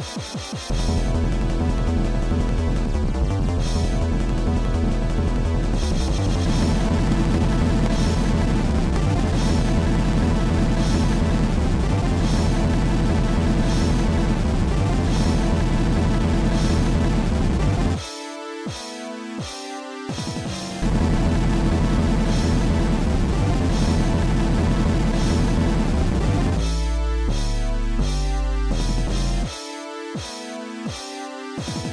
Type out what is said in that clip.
すえ!